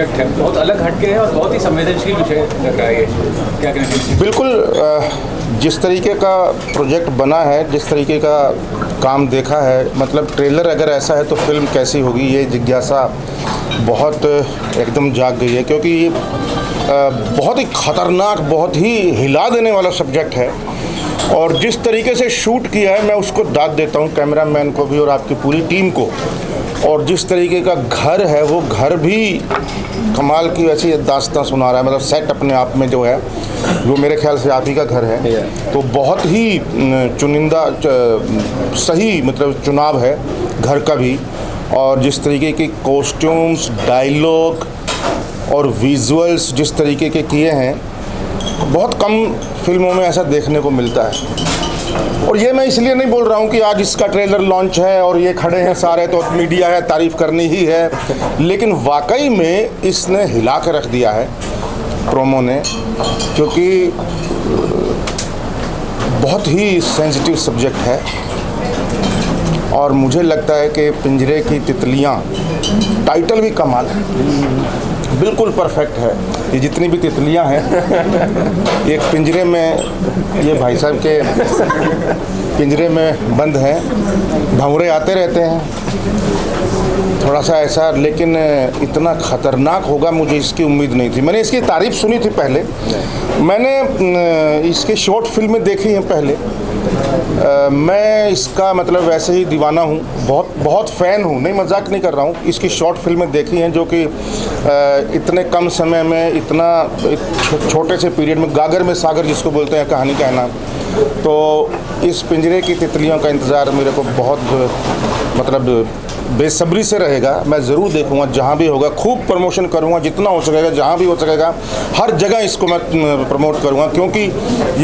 Project है। बहुत अलग हटके है और बहुत ही संवेदनशील विषय लग रहा है क्या कहना बिल्कुल जिस तरीके का प्रोजेक्ट बना है, जिस तरीके का काम देखा है मतलब ट्रेलर अगर ऐसा है तो फ़िल्म कैसी होगी, ये जिज्ञासा बहुत एकदम जाग गई है, क्योंकि ये बहुत ही ख़तरनाक, बहुत ही हिला देने वाला सब्जेक्ट है। और जिस तरीके से शूट किया है, मैं उसको दाद देता हूँ, कैमरामैन को भी और आपकी पूरी टीम को। और जिस तरीके का घर है वो घर भी कमाल की वैसी दास्तां सुना रहा है। मतलब सेट अपने आप में जो है वो मेरे ख्याल से आप ही का घर है। तो बहुत ही चुनिंदा सही मतलब चुनाव है घर का भी। और जिस तरीके के कॉस्ट्यूम्स डायलॉग और विजुअल्स जिस तरीके के किए हैं बहुत कम फ़िल्मों में ऐसा देखने को मिलता है। और ये मैं इसलिए नहीं बोल रहा हूँ कि आज इसका ट्रेलर लॉन्च है और ये खड़े हैं सारे तो मीडिया है, तारीफ़ करनी ही है। लेकिन वाकई में इसने हिला के रख दिया है प्रोमो ने, क्योंकि बहुत ही सेंसिटिव सब्जेक्ट है। और मुझे लगता है कि पिंजरे की तितलियाँ, टाइटल भी कमाल है। बिल्कुल परफेक्ट है। ये जितनी भी तितलियाँ हैं, एक पिंजरे में ये भाई साहब के पिंजरे में बंद हैं। भंवरे आते रहते हैं। थोड़ा सा ऐसा, लेकिन इतना ख़तरनाक होगा मुझे इसकी उम्मीद नहीं थी। मैंने इसकी तारीफ़ सुनी थी पहले। मैंने इसकी शॉर्ट फ़िल्में देखी हैं पहले। अ, मैं इसका मतलब वैसे ही दीवाना हूँ। बहुत बहुत फ़ैन हूँ। नहीं मज़ाक नहीं कर रहा हूँ। इसकी शॉर्ट फ़िल्में देखी हैं जो कि इतने कम समय में इतना छोटे से पीरियड में गागर में सागर जिसको बोलते हैं कहानी कहना तो इस पिंजरे की तितलियों का इंतज़ार मेरे को बहुत मतलब बेसब्री से रहेगा, मैं ज़रूर देखूँगा जहाँ भी होगा, खूब प्रमोशन करूँगा, जितना हो सकेगा, जहाँ भी हो सकेगा, हर जगह इसको मैं प्रमोट करूँगा, क्योंकि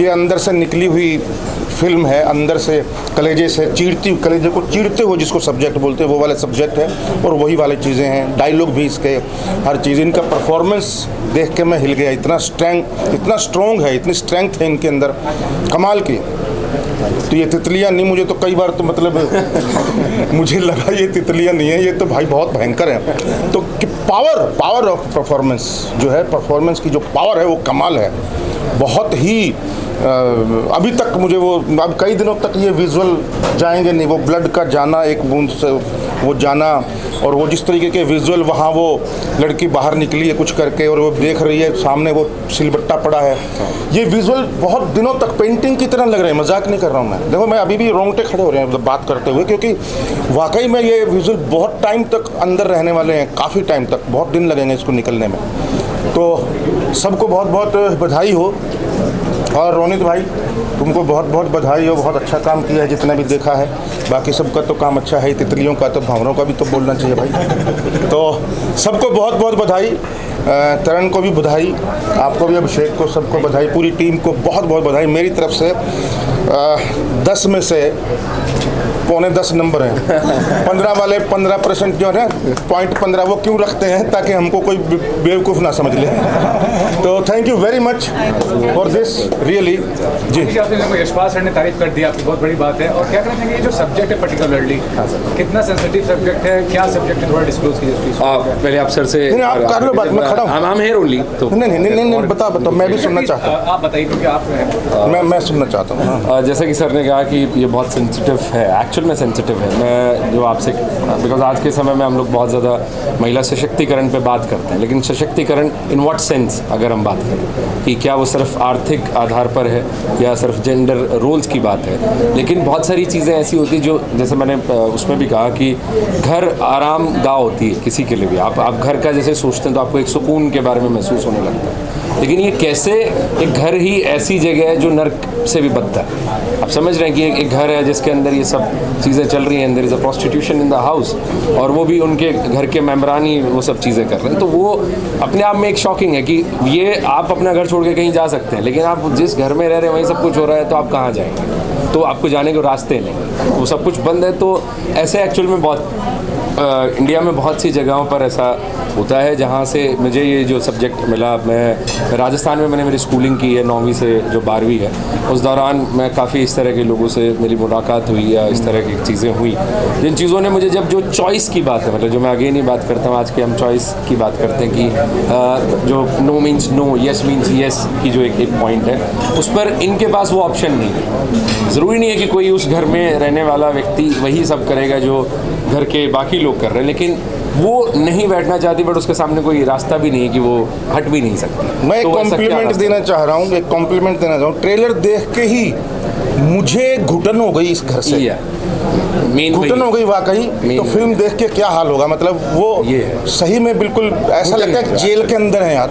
ये अंदर से निकली हुई फ़िल्म है, अंदर से कलेजे से चीरती, कलेजे को चीरते हुए जिसको सब्जेक्ट बोलते हैं, वो वाले सब्जेक्ट है, और वही वाली चीज़ें हैं डायलॉग भी इसके, हर चीज़, इनका परफॉर्मेंस देख के मैं हिल गया, इतना स्ट्रेंग इतना स्ट्रॉन्ग है, इतनी स्ट्रेंथ है इनके अंदर, कमाल की। तो ये तितलियाँ नहीं, मुझे तो कई बार तो मतलब मुझे लगा ये तितलियाँ नहीं है, ये तो भाई बहुत भयंकर है। तो कि पावर पावर ऑफ़ परफॉर्मेंस जो है परफॉर्मेंस की जो पावर है, वो कमाल है। बहुत ही अभी तक मुझे वो, अब कई दिनों तक ये विजुअल जाएँगे नहीं, वो ब्लड का जाना एक बूंद से वो जाना और वो जिस तरीके के विजुअल वहाँ वो लड़की बाहर निकली है कुछ करके और वो देख रही है, सामने वो सिलबट्टा पड़ा है। ये विजुअल बहुत दिनों तक पेंटिंग की तरह लग रहे हैं, मज़ाक नहीं कर रहा हूँ मैं। देखो, मैं अभी भी रोंगटे खड़े हो रहे हैं बात करते हुए, क्योंकि वाकई में ये विजुअल बहुत टाइम तक अंदर रहने वाले हैं, काफ़ी टाइम तक, बहुत दिन लगेंगे इसको निकलने में। तो सबको बहुत बहुत बधाई हो। और रोनित भाई, तुमको बहुत बहुत बधाई हो, बहुत अच्छा काम किया है, जितना भी देखा है। बाकी सबका तो काम अच्छा है, तितलियों का तो भावरों का भी तो बोलना चाहिए भाई। तो सबको बहुत बहुत बधाई। तरण को भी बधाई। आपको भी अभिषेक को सबको बधाई। पूरी टीम को बहुत बहुत बधाई। मेरी तरफ़ से अ, दस में से पौने दस नंबर हैं। पंद्रह वाले पंद्रह परसेंट जो है पॉइंट पंद्रह वो क्यों रखते हैं ताकि हमको कोई बेवकूफ़ ना समझ ले? तो thank you very much for this really ji. Yashpal sir ने तारीफ़ कर दी आपकी बहुत बड़ी बात है। और क्या कहना चाहेंगे जो सब्जेक्ट है पर्टिकुलरली कितना सेंसिटिव सब्जेक्ट है? क्या सब्जेक्ट है थोड़ा डिस्क्लोज कीजिए प्लीज़ आ, पहले आप सर से नहीं, आप कर लो बात, मैं खड़ा हूँ। हम हेयर ओनली तो। नहीं नहीं नहीं नहीं बता बता मैं भी सुनना चाहता हूँ। आप बताइए क्योंकि आप हूँ। मैं मैं सुनना चाहता हूँ हाँ। जैसा कि सर ने कहा कि ये बहुत सेंसिटिव है एक्चुअल में सेंसिटिव है। मैं जो आपसे बिकॉज़ आज के समय में हम लोग बहुत ज़्यादा महिला सशक्तिकरण पे बात करते हैं, लेकिन सशक्तिकरण इन व्हाट सेंस अगर हम बात करें? कि क्या वो सिर्फ़ आर्थिक आधार पर है या सिर्फ़ जेंडर रोल्स की बात है? लेकिन बहुत सारी चीज़ें ऐसी होती जो, जैसे मैंने उसमें भी कहा कि घर आराम गाँव होती है किसी के लिए भी। आप आप घर का जैसे सोचते हैं तो आपको एक सुकून के बारे में महसूस होने लगता है। लेकिन ये कैसे एक घर ही ऐसी जगह है जो नर्क से भी बदतर है? आप समझ रहे हैं कि एक, एक घर है जिसके अंदर ये सब चीज़ें चल रही हैं there is a prostitution in the house और वो भी उनके घर के मेम्बरान ही वो सब चीज़ें कर रहे हैं। तो वो अपने आप में एक शॉकिंग है कि ये आप अपना घर छोड़ के कहीं जा सकते हैं लेकिन आप जिस घर में रह रहे हैं वहीं सब कुछ हो रहा है तो आप कहाँ जाएँगे? तो आपको जाने के रास्ते नहीं। वो सब कुछ बंद है तो ऐसे एक्चुअल में बहुत अ, इंडिया में बहुत सी जगहों पर ऐसा होता है, जहाँ से मुझे ये जो सब्जेक्ट मिला, मैं राजस्थान में मैंने मेरी स्कूलिंग की है, नौवीं से जो बारहवीं है। उस दौरान मैं काफ़ी इस तरह के लोगों से मेरी मुलाकात हुई या इस तरह की चीज़ें हुई। जिन चीज़ों ने मुझे, जब जो चॉइस की बात है मतलब जो मैं आगे नहीं बात करता हूँ, आज के हम चॉइस की बात करते हैं कि जो no means no yes means yes की जो एक एक पॉइंट है, उस पर इनके पास वो ऑप्शन नहीं है। ज़रूरी नहीं है कि कोई उस घर में रहने वाला व्यक्ति वही सब करेगा जो घर के बाकी लोग कर रहे हैं, लेकिन वो नहीं बैठना चाहती बट उसके सामने कोई रास्ता भी नहीं है कि वो हट भी नहीं सकती। मैं एक तो कॉम्प्लीमेंट देना चाह रहा हूँ एक कॉम्प्लीमेंट देना चाहूँ ट्रेलर देख के ही मुझे घुटन हो गई इस घर से। घुटन हो गई वाकई तो फ़िल्म देख के क्या हाल होगा? मतलब वो ये सही में बिल्कुल ऐसा लगता है जेल के अंदर है यार।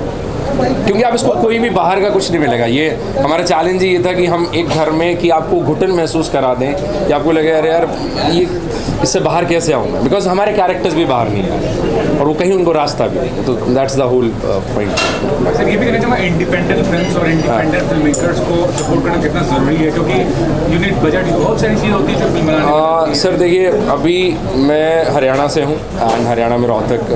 क्योंकि आप इसको कोई भी बाहर का कुछ नहीं मिलेगा। ये हमारा चैलेंज ये था कि हम एक घर में कि आपको घुटन महसूस करा दें, कि आपको लगे, अरे यार, ये इससे बाहर कैसे आऊँगा बिकॉज़ हमारे कैरेक्टर्स भी बाहर नहीं आ रहे और वो कहीं उनको रास्ता भी नहीं तो that's the whole point sir ये भी कहना चाहूँगा इंडिपेंडेंट फिल्म्स और इंडिपेंडेंट फ़िल्म मेकर्स को सपोर्ट करना कितना ज़रूरी है क्योंकि यूनिट बजट बहुत सारी चीज़ें होती है जो फ़िल्म बनाने सर देखिए अभी मैं हरियाणा से हूँ एंड हरियाणा में रोहतक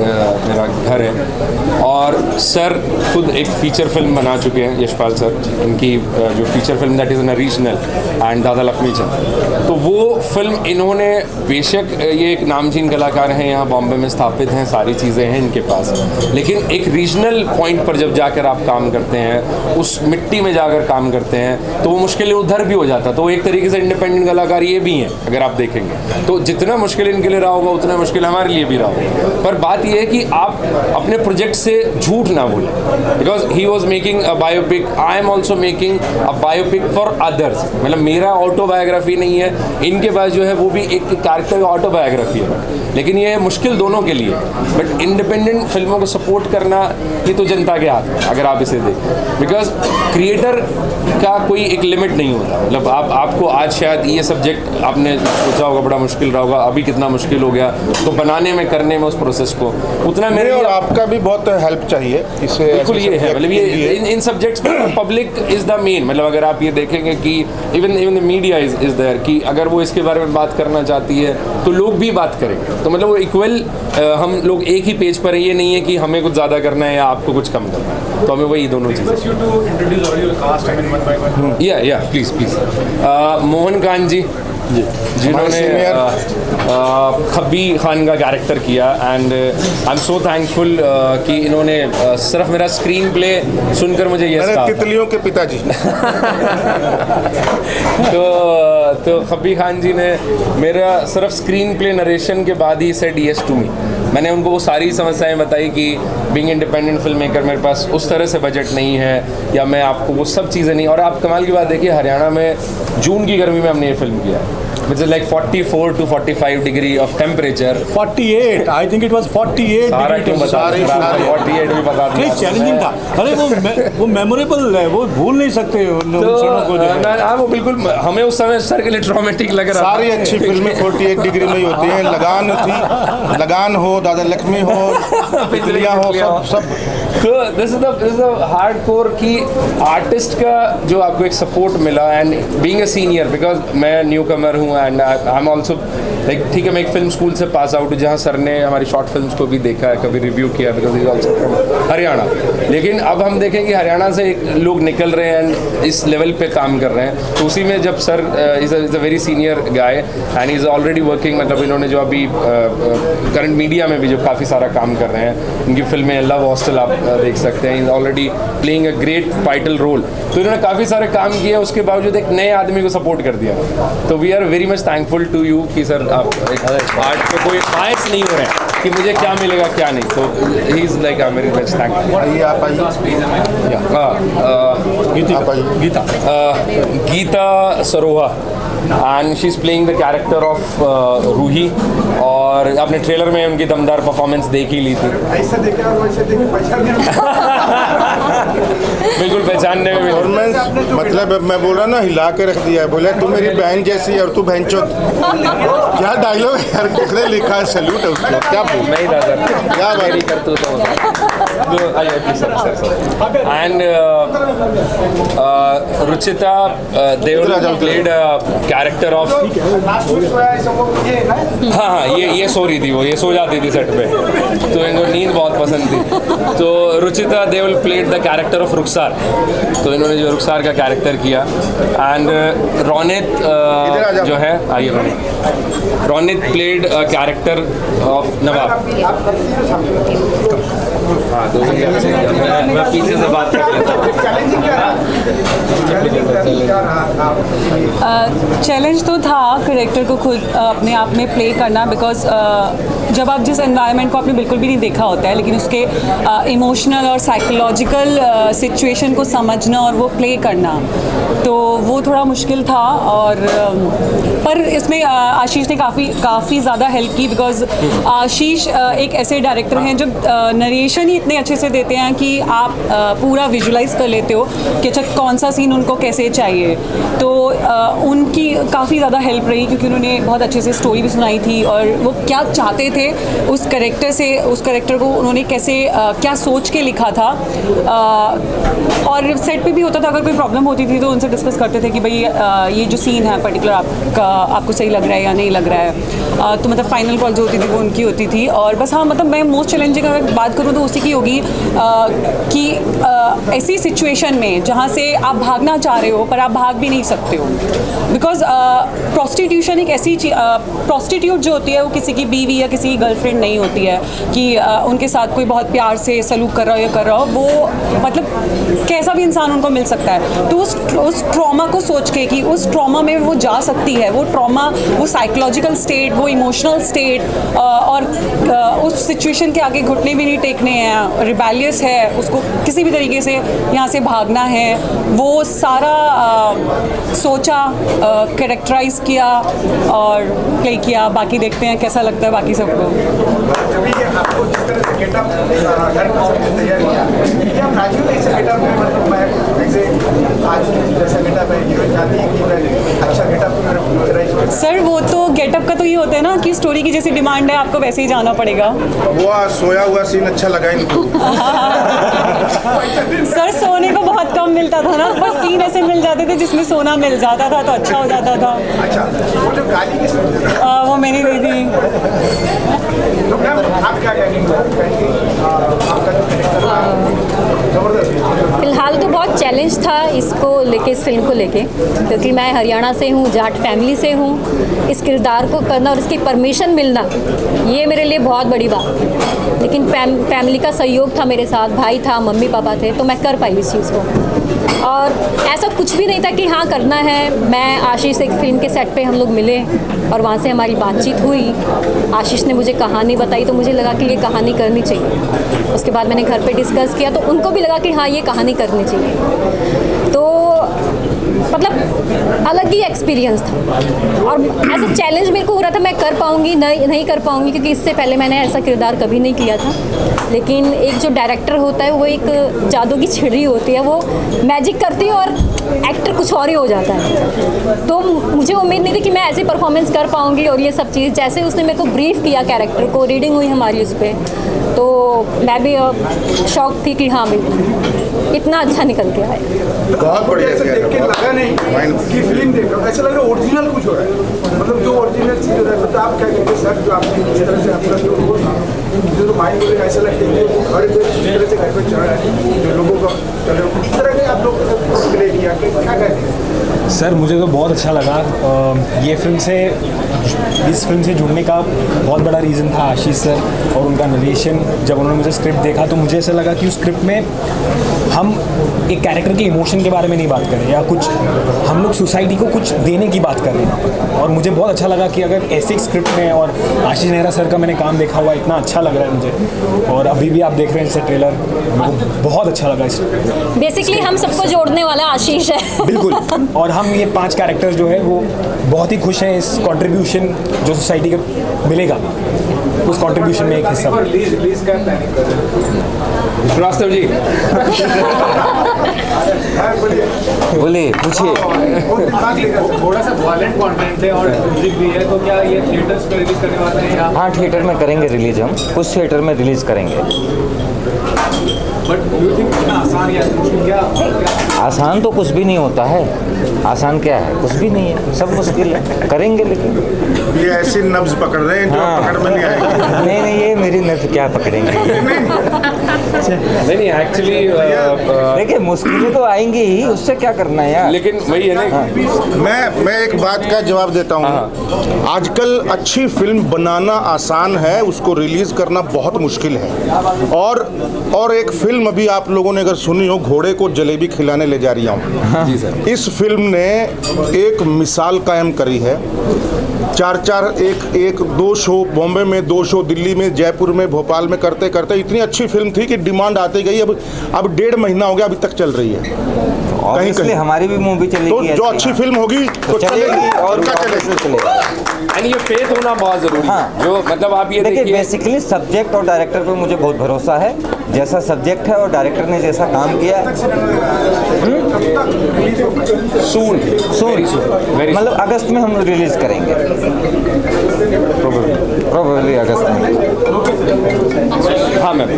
मेरा घर है। और सर खुद एक फीचर फ़िल्म बना चुके हैं यशपाल सर उनकी जो feature film that is in regional and Dada Lakshmi Chand. तो वो फ़िल्म इन्होंने बेशक ये एक नामचीन कलाकार हैं, यहाँ बॉम्बे में स्थापित हैं, सारी चीज़ें हैं इनके पास। लेकिन एक रीजनल पॉइंट पर जब जाकर आप काम करते हैं, उस मिट्टी में जाकर काम करते हैं तो वो मुश्किलें उधर भी हो जाता तो एक तरीके से इंडिपेंडेंट कलाकार ये भी हैं, अगर आप देखेंगे। तो जितना मुश्किल इनके लिए रहा होगा, उतना मुश्किल हमारे लिए भी रहा होगा। पर बात यह है कि आप अपने प्रोजेक्ट से झूठ ना भूलें because he was making a biopic I am also making a biopic for others मतलब मेरा ऑटोबायोग्राफी नहीं है इनके पास जो है वो भी एक कैरेक्टर का ऑटोबायोग्राफी है। लेकिन ये मुश्किल दोनों के लिए। बट इंडिपेंडेंट फ़िल्मों को सपोर्ट करना ये तो जनता के हाथ में अगर आप इसे देखें। बिकॉज़ क्रिएटर का कोई एक लिमिट नहीं होता। मतलब आप आपको आज शायद ये सब्जेक्ट आपने सोचा होगा बड़ा मुश्किल रहा होगा अभी कितना मुश्किल हो गया। तो बनाने में करने में उस प्रोसेस को। उतना मेरे और आपका भी बहुत हेल्प चाहिए। इसे बिल्कुल ये है। मतलब ये in in subjects public is the main मतलब अगर आप ये देखेंगे कि even even the media is is there कि अगर वो इसके बारे में बात करना चाहती है तो लोग भी बात करेंगे। तो मतलब वो इक्वल हम लोग एक ही पेज पर है ये नहीं है कि हमें कुछ ज़्यादा करना है या आपको कुछ कम करना है। तो हमें वही दोनों चीज़ें. या या प्लीज़ प्लीज़ मोहन खान जी। जिन्होंने खब्बी खान का कैरेक्टर किया and I am so thankful कि इन्होंने सिर्फ़ मेरा स्क्रीन प्ले सुनकर मुझे ये तितलियों के पिताजी। तो तो खब्बी खान जी ने मेरा सिर्फ़ स्क्रीन प्ले नरेशन के बाद ही सेड यस टू मी मैंने उनको वो सारी समस्याएँ बताई कि बिंग इंडिपेंडेंट फ़िल्म मेकर मेरे पास उस तरह से बजट नहीं है, या मैं आपको वो सब चीज़ें नहीं और आप कमाल की बात देखिए, हरियाणा में जून की गर्मी में हमने ये फ़िल्म किया। Which is like 44 to 45 degree of temperature 48 I think it was 48 सारा क्यों बता सारे- दिया? 48 भी बता दिया चैलेंजिंग था अरे वो वो मेमोरेबल है वो भूल नहीं सकते उन उन क्षणों को जो हाँ वो बिल्कुल हमें उस समय सर के लिए ट्रॉमेटिक लग रहा था सारी अच्छी फ़िल्में 48 डिग्री में ही होती हैं। लगान थी। लगान हो दादा लक्ष्मी हो तितलियाँ हो सब सब। तो this is the this is the hardcore की आर्टिस्ट का जो आपको एक सपोर्ट मिला and being a senior because मैं न्यू कमर हूँ and I am also like ठीक है मैं एक फ़िल्म स्कूल से पास आउट हूँ जहाँ सर ने हमारी शॉर्ट फ़िल्म को भी देखा है कभी रिव्यू किया because is also from Haryana लेकिन अब हम देखें कि हरियाणा से लोग निकल रहे हैं एंड इस लेवल पे काम कर रहे हैं। तो उसी में जब sir is is a very senior guy and is already working मतलब इन्होंने जो अभी करंट मीडिया में भी जो काफ़ी सारा काम कर रहे हैं उनकी फ़िल्में लव हॉस्टल आप अ, देख सकते हैं is already playing a great vital role तो इन्होंने काफ़ी सारे काम किए उसके बावजूद एक नए आदमी को सपोर्ट कर दिया। तो we are very much thankful to you कि सर आप आर्ट पे कोई बायस नहीं हो रहे हैं। कि मुझे क्या मिलेगा क्या नहीं। तो he is like I very much thankful आइए आप आइए। आप आइए। Gita. Uh, Geeta Saroha and she's playing the character of uh, Ruhi और आपने ट्रेलर में उनकी दमदार परफॉर्मेंस देख ही ली थी। ऐसा देखे और वैसे देखे बिल्कुल पहचानने में और मैं मतलब मैं बोल रहा ना हिला के रख दिया है। बोला तू मेरी बहन जैसी है और तू बहन चो क्या डायलॉग है यार? किसने लिखा है सैल्यूट है उसको। क्या बोल? नहीं सर क्या मेरी करतूत है है सब वो ये है ना? हाँ हाँ ये ये सो रही थी वो ये सो जाती थी सेट पे। तो इनको नींद बहुत पसंद थी। तो Ruchita Deval played the character of Rukhsar तो इन्होंने जो रुखसार का कैरेक्टर किया। एंड रोनित uh, जो है आइए Ronit Ronit played character of Nawab हो तो मैं, पीछे से बात कर लेता चैलेंज तो था करेक्टर को खुद अपने आप में प्ले करना बिकॉज़ जब आप जिस एनवायरनमेंट को आपने बिल्कुल भी नहीं देखा होता है, लेकिन उसके इमोशनल और साइकोलॉजिकल सिचुएशन को समझना और वो प्ले करना तो वो थोड़ा मुश्किल था और पर इसमें आशीष ने काफ़ी काफ़ी ज़्यादा हेल्प की बिकॉज़ आशीष एक ऐसे डायरेक्टर हैं जो नरेशन ही इतने अच्छे से देते हैं कि आप पूरा विजुलाइज कर लेते हो कि अच्छा कौन सा सीन उनको कैसे चाहिए। तो उनकी काफ़ी ज़्यादा हेल्प रही क्योंकि उन्होंने बहुत अच्छे से स्टोरी भी सुनाई थी और वो क्या चाहते थे उस करेक्टर से उस करेक्टर को उन्होंने कैसे अ, क्या सोच के लिखा था। अ, और सेट पे भी होता था अगर कोई प्रॉब्लम होती थी तो उनसे डिस्कस करते थे कि भाई ये जो सीन है पर्टिकुलर आपका आपको सही लग रहा है या नहीं लग रहा है। अ, तो मतलब फाइनल कॉल जो होती थी वो उनकी होती थी। और बस हाँ मतलब मैं मोस्ट चैलेंजिंग अगर बात करूँ तो उसी की होगी कि ऐसी सिचुएशन में जहाँ से आप भागना चाह रहे हो पर आप भाग भी नहीं सकते हो। बिकॉज़ प्रोस्टिट्यूशन एक ऐसी प्रोस्टिट्यूट जो होती है वो किसी की बीवी या किसी की गर्लफ्रेंड नहीं होती है कि उनके साथ कोई बहुत प्यार से सलूक कर रहा हो या कर रहा हो वो मतलब कैसा भी इंसान उनको मिल सकता है। तो उस उस ट्रॉमा को सोच के कि उस ट्रॉमा में वो जा सकती है वो ट्रॉमा वो साइकोलॉजिकल स्टेट वो इमोशनल स्टेट और उस सिचुएशन के आगे घुटने भी नहीं टेकने हैं रिबेलियस है उसको किसी भी तरीके से यहाँ से भागना है वो सारा अ, सोचा करेक्टराइज किया और प्ले किया बाकी देखते हैं कैसा लगता है बाकी सबको जब भी आपको जिस तरह से गेटअप घर में सबने तैयार किया मतलब मैं, जैसे आज जैसा गेटअप है चाहती है कि मैं अच्छा गेटअप सर वो तो गेटअप का तो ये होता है ना कि स्टोरी की जैसी डिमांड है आपको वैसे ही जाना पड़ेगा। वो सोया हुआ सीन अच्छा लगा इनको। सर सोने को बहुत कम मिलता था ना। बस सीन ऐसे मिल जाते थे जिसमें सोना मिल जाता था तो अच्छा हो जाता था। अच्छा वो जो गाली आ, वो मैंने दी थी तो मैम आप क्या कहेंगे? आपका जो कैरेक्टर था ज़बरदस्त फ़िलहाल तो बहुत चैलेंज था इसको लेके, इस फ़िल्म को लेके। क्योंकि मैं हरियाणा से हूँ, जाट फैमिली से हूँ। इस किरदार को करना और इसकी परमिशन मिलना ये मेरे लिए बहुत बड़ी बात। लेकिन फैम, फैमिली का सहयोग था मेरे साथ भाई था मम्मी पापा थे तो मैं कर पाई इस चीज़ को। और ऐसा कुछ भी नहीं था कि हाँ करना है। मैं आशीष एक फ़िल्म के सेट पे हम लोग मिले और वहाँ से हमारी बातचीत हुई। आशीष ने मुझे कहानी बताई तो मुझे लगा कि ये कहानी करनी चाहिए। उसके बाद मैंने घर पे डिस्कस किया तो उनको भी लगा कि हाँ ये कहानी करनी चाहिए। तो अलग ही एक्सपीरियंस था। और ऐसे चैलेंज मेरे को हो रहा था, मैं कर पाऊँगी, नहीं नहीं कर पाऊँगी, क्योंकि इससे पहले मैंने ऐसा किरदार कभी नहीं किया था। लेकिन एक जो डायरेक्टर होता है वो एक जादू की छिड़ी होती है वो मैजिक करती है और एक्टर कुछ और ही हो जाता है। तो मुझे उम्मीद नहीं थी कि मैं ऐसी परफॉर्मेंस कर पाऊँगी और ये सब चीज़। जैसे उसने मेरे को ब्रीफ किया कैरेक्टर को रीडिंग हुई हमारी उस पर तो मैं भी शौक थी कि हाँ भाई इतना अच्छा निकल के आए बहुत बढ़िया ऐसा देख के लगा नहीं कि फ़िल्म देख रहा हूँ। ऐसा लग रहा है ओरिजिनल कुछ हो रहा है। मतलब जो ओरिजिनल चीज़ हो रहा है तो आप क्या कहेंगे सर जो आपने जिस तरह से अपना जो वो जो तो माइंड बोलेगा ऐसा है वो घर पे तरह से घर पे चल रहा है, जो लोगों का चल रहा है उस तरह के आप लोग किया क्या कहते हैं। सर मुझे तो बहुत अच्छा लगा ये फ़िल्म से इस फ़िल्म से जुड़ने का बहुत बड़ा रीज़न था आशीष सर और उनका नरेशन जब उन्होंने मुझे स्क्रिप्ट देखा तो मुझे ऐसा लगा कि उस स्क्रिप्ट में हम एक कैरेक्टर के इमोशन के बारे में नहीं बात कर रहे या कुछ हम लोग सोसाइटी को कुछ देने की बात कर रहे हैं। और मुझे बहुत अच्छा लगा कि अगर ऐसे स्क्रिप्ट में और आशीष नेहरा सर का मैंने काम देखा हुआ इतना अच्छा लग रहा है मुझे। और अभी भी आप देख रहे हैं इससे ट्रेलर बहुत अच्छा लगा इस बेसिकली हम सबको जोड़ने वाला आशीष है। बिल्कुल। और हम ये पाँच कैरेक्टर्स जो है वो बहुत ही खुश हैं इस कंट्रीब्यूशन जो सोसाइटी को मिलेगा। उस कंट्रीब्यूशन में एक हिस्सा। श्रीवास्तव जी। बोलिए पूछिए। थोड़ा सा वायलेंट कंटेंट है और म्यूज़िक भी है तो क्या ये थिएटर्स पे रिलीज़ करने वाले हैं या? हाँ थिएटर में करेंगे रिलीज़ हम। कुछ थिएटर में रिलीज़ करेंगे। बट यू थिंक आसान या मुश्किल क्या? आसान तो कुछ भी नहीं होता है। आसान क्या है? कुछ भी नहीं है। सब मुश्किल है। करेंगे लेकिन। ये ऐसी नब्ज पकड़ रहे हैं जो हाँ। पकड़ में नहीं आएगी। नहीं नहीं ये मेरी नर्व क्या पकड़ेंगे? नहीं नहीं। एक्चुअली देखिए मुश्किलें तो आएँगी ही उससे क्या करना है यार? लेकिन वही है ना मैं मैं एक बात का जवाब देता हूँ। आजकल अच्छी फ़िल्म बनाना आसान है उसको रिलीज़ करना बहुत मुश्किल है। और और एक फ़िल्म अभी आप लोगों ने अगर सुनी हो घोड़े को जलेबी खिलाने ले जा रही हूँ। इस फ़िल्म ने एक मिसाल कायम करी है। चार चार, एक एक, दो शो बॉम्बे में, दो शो दिल्ली में, जयपुर में, भोपाल में करते करते इतनी अच्छी फ़िल्म थी कि डिमांड आती गई। अब अब डेढ़ महीना हो गया, अभी तक चल रही है। ऑब्वियसली कहीं। हमारी भी मूवी चलेगी तो जो अच्छी फ़िल्म होगी तो चलेगी। और चलेगी? ये फेथ होना बहुत ज़रूरी है। हाँ। जो मतलब आप ये देखिए बेसिकली सब्जेक्ट और डायरेक्टर पे मुझे बहुत भरोसा है। जैसा सब्जेक्ट है और डायरेक्टर ने जैसा काम किया है। सून सोन मतलब अगस्त में हम रिलीज़ करेंगे। प्रोबेबली अगस्त में। हाँ मैम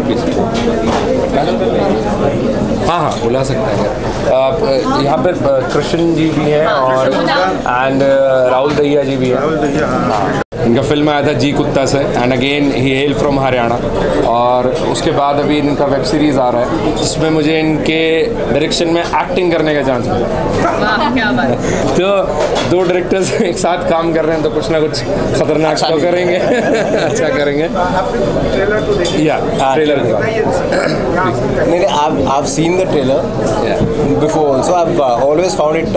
हाँ हाँ बुला सकता है। यहाँ पे कृष्ण जी भी हैं और एंड राहुल दहिया जी भी हैं। इनका फ़िल्म आया था जी कुत्ता से and again he hail from Haryana और उसके बाद अभी इनका वेब सीरीज़ आ रहा है जिसमें मुझे इनके डायरेक्शन में एक्टिंग करने का चांस मिला। तो दो डायरेक्टर्स एक साथ काम कर रहे हैं तो कुछ ना कुछ खतरनाक तो करेंगे। अच्छा करेंगे। या ट्रेलर नहीं आप आप seen the trailer before also I always found it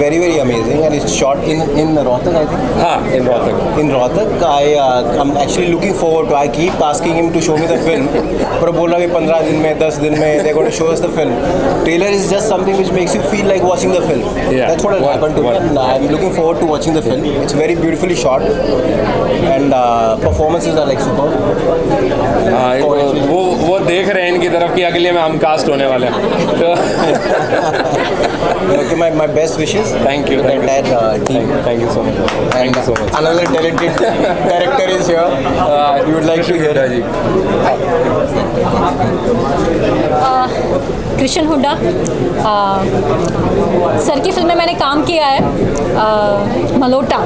very very amazing and it's shot in in Rohtak I think हाँ in Rohtak in Rohtak I I am actually looking forward to I keep asking him to show me the film पर बोल कि पंद्रह दिन में दस दिन में they going to show us the film trailer is just something which makes you feel like watching the film Yeah. That's what What- happened to what- me and I am looking forward to watching the film it's very beautifully shot and performances are like super हाँ वो वो वो देख रहे हैं इनकी तरफ़ कि अगले में हम कास्ट होने वाले हैं। Okay, my, my best wishes. Thank you, To the you. entire uh, team. Thank you so much thank you so much Another talented director is here. Uh, we would like to hear. जी कृष्ण हुड्डा आ, sir की फ़िल्म में मैंने काम किया है आ, मलोटा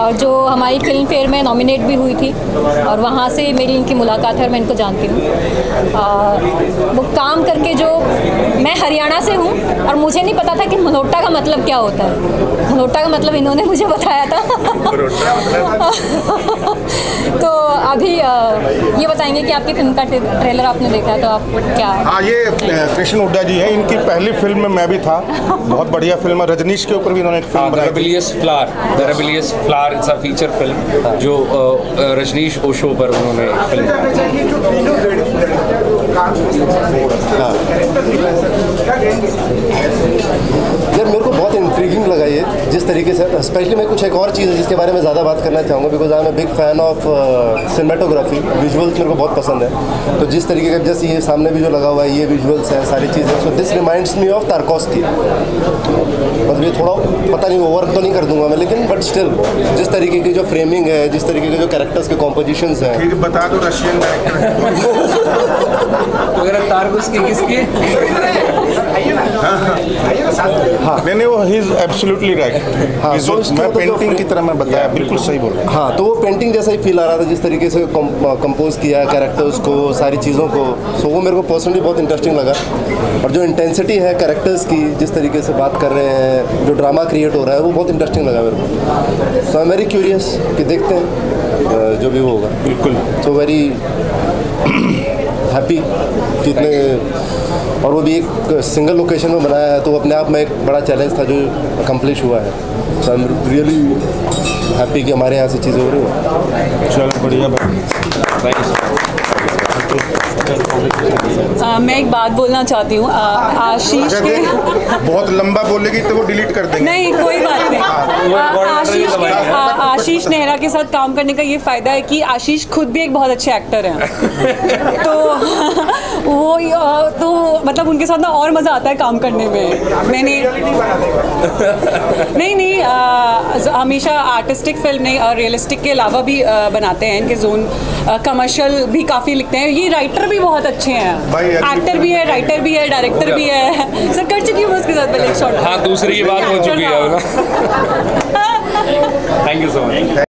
और जो हमारी फ़िल्म फेयर में नॉमिनेट भी हुई थी और वहाँ से मेरी इनकी मुलाकात है और मैं इनको जानती हूँ वो काम करके जो मैं हरियाणा से हूँ और मुझे नहीं पता था कि मलोटा का मतलब क्या होता है मलोटा का मतलब इन्होंने मुझे बताया था तो अभी ये बताएँगे कि आपकी फ़िल्म का ट्रेलर आपने देखा है तो आप क्या हाँ ये कृष्ण हुड्डा जी हैं इनकी पहली फ़िल्म में मैं भी था बहुत बढ़िया फ़िल्म है रजनीश के ऊपर भी इन्होंने एक फ़िल्म बनाई थी rebellious flower the rebellious flower it's a feature film जो अ, अ, रजनीश ओशो पर उन्होंने फ़िल्म यार मेरे को बहुत इंट्रीगिंग लगा ये जिस तरीके से स्पेशली मैं कुछ एक और चीज़ है जिसके बारे में ज़्यादा बात करना चाहूँगा because I am a big fan of cinematography visuals मेरे को बहुत पसंद है। तो जिस तरीके का जैसे ये सामने भी जो लगा हुआ है ये विजुअल्स हैं सारी चीज़ें। So this reminds me of Tarkovsky मतलब ये थोड़ा पता नहीं ओवर तो नहीं कर दूँगा मैं लेकिन बट स्टिल जिस तरीके की जो फ्रेमिंग है जिस तरीके के जो कैरेक्टर्स के कॉम्पोजिशन है। फिर बता दो रशियन डायरेक्टर तारकुस की किसकी? हाँ। नहीं नहीं वो ही इज़ एब्सोल्युटली राइट हाँ, so मैं मतलब पेंटिंग की तरह मैं बताया बिल्कुल सही बोल। रहा हाँ तो वो पेंटिंग जैसा ही फील आ रहा था जिस तरीके से कंपोज किया है कैरेक्टर्स को सारी चीज़ों को। सो वो मेरे को पर्सनली बहुत इंटरेस्टिंग लगा। और जो इंटेंसिटी है कैरेक्टर्स की जिस तरीके से बात कर रहे हैं जो ड्रामा क्रिएट हो रहा है वो बहुत इंटरेस्टिंग लगा मेरे को। So I am very curious कि देखते हैं जो भी वो होगा। बिल्कुल। सो वेरी हैप्पी कि इतने और वो भी एक सिंगल लोकेशन में बनाया है तो अपने आप में एक बड़ा चैलेंज था जो अकम्प्लिश हुआ है। So I am really happy कि हमारे यहाँ से चीज़ें हो रही हैं। चलो बढ़िया भाई थैंक यू अ, मैं एक बात बोलना चाहती हूँ आशीष के बहुत लंबा बोलेगी तो वो डिलीट कर देंगे। नहीं कोई बात नहीं। आशीष के आशीष नेहरा के साथ काम करने का ये फ़ायदा है कि आशीष खुद भी एक बहुत अच्छे एक्टर हैं। तो वो तो मतलब उनके साथ ना और मज़ा आता है काम करने में। मैंने नहीं। नहीं हमेशा आर्टिस्टिक फ़िल्म नहीं और रियलिस्टिक के अलावा भी आ, बनाते हैं इनके जोन कमर्शियल भी काफ़ी लिखते हैं। ये राइटर भी बहुत अच्छे हैं। एक्टर भी है राइटर भी है डायरेक्टर भी है। सर कर चुकी हूँ उसके साथ पहले एक शॉर्ट हाँ दूसरी बात हो चुकी हाँ। Thank you so much